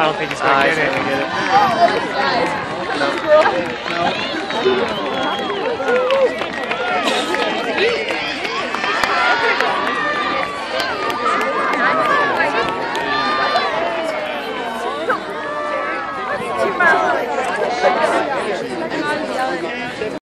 I don't think he's going to get it. Get it. No. No.